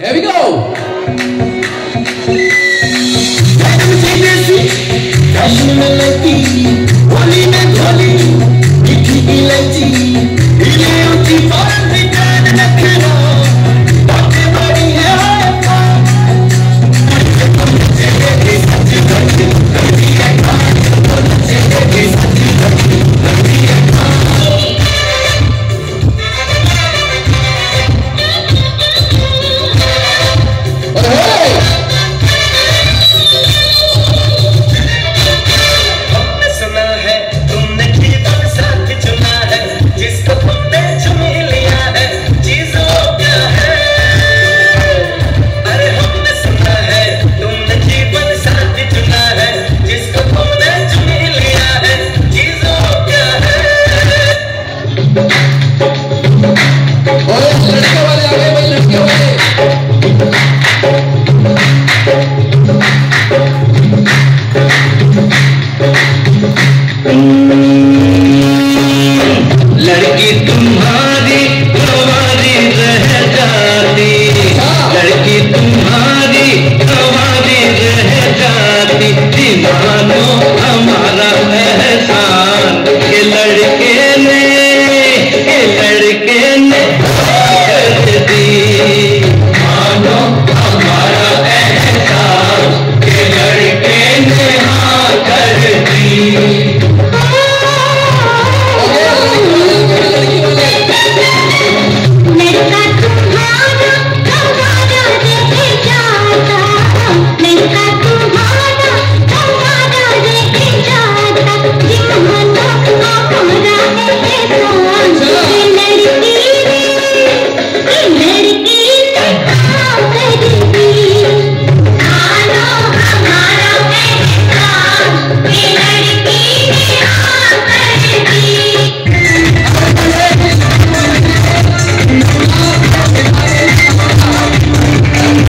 Here we go. melody.